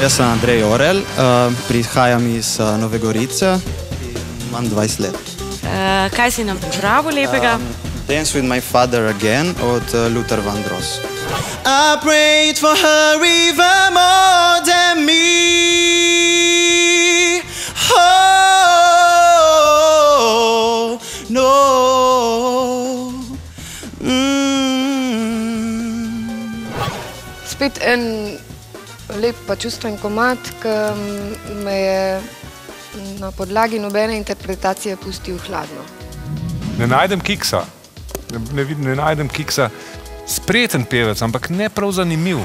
Jaz sem Andrej Orel, uh, prihajam iz uh, Nove Gorice in imam 20 let. Uh, kaj si nam pripravil lepega? Um, Dance with my father again od uh, Luther Vandross. I prayed for her even more than me. Oh, no. Mm. Spet en lep pa čustven komat, ki me je na podlagi nobene interpretacije pustil hladno. Ne najdem kiksa, ne, ne, ne najdem kiksa. Spreten pevec, ampak ne prav zanimiv.